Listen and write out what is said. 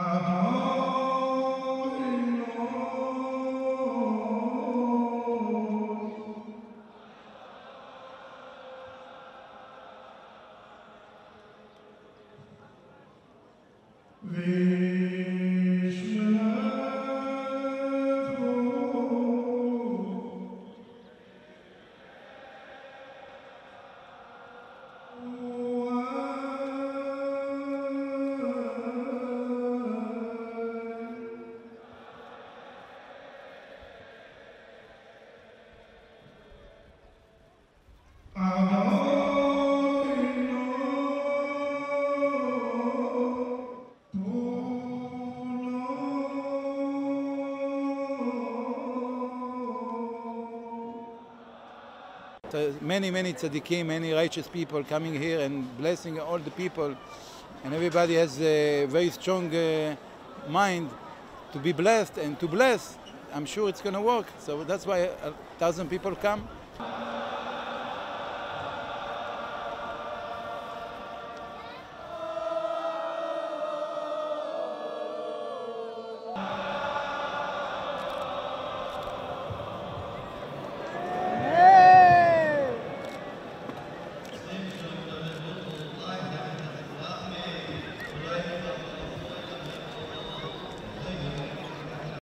Amen. Many, many tzaddikim, many righteous people coming here and blessing all the people. And everybody has a very strong uh, mind to be blessed and to bless. I'm sure it's going to work. So that's why a thousand people come.